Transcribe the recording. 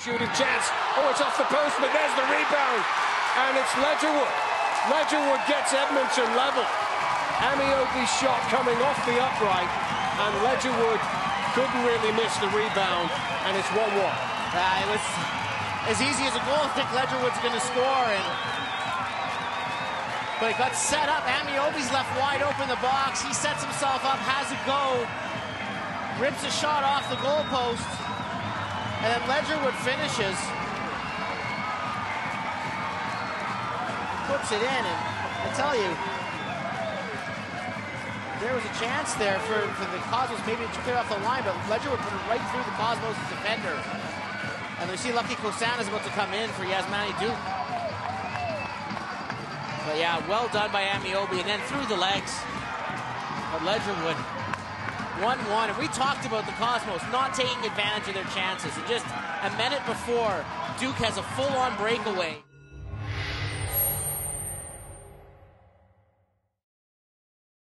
Shooting chance. Oh, it's off the post, but there's the rebound. And it's Ledgerwood. Ledgerwood gets Edmonton level. Ameobi's shot coming off the upright, and Ledgerwood couldn't really miss the rebound, and it's 1-1. Uh, it was as easy as a goal. I think Ledgerwood's going to score, and but it got set up. Ameobi's left wide open the box. He sets himself up, has a go, rips a shot off the goalpost. And then Ledgerwood finishes. Puts it in, and I tell you, there was a chance there for, for the Cosmos maybe to clear off the line, but Ledgerwood put it right through the Cosmos defender. And we see Lucky Mkosana is about to come in for Yasmani Duke. But yeah, well done by Ameobi, and then through the legs. But Ledgerwood 1-1, and we talked about the Cosmos not taking advantage of their chances. And just a minute before, Duke has a full-on breakaway.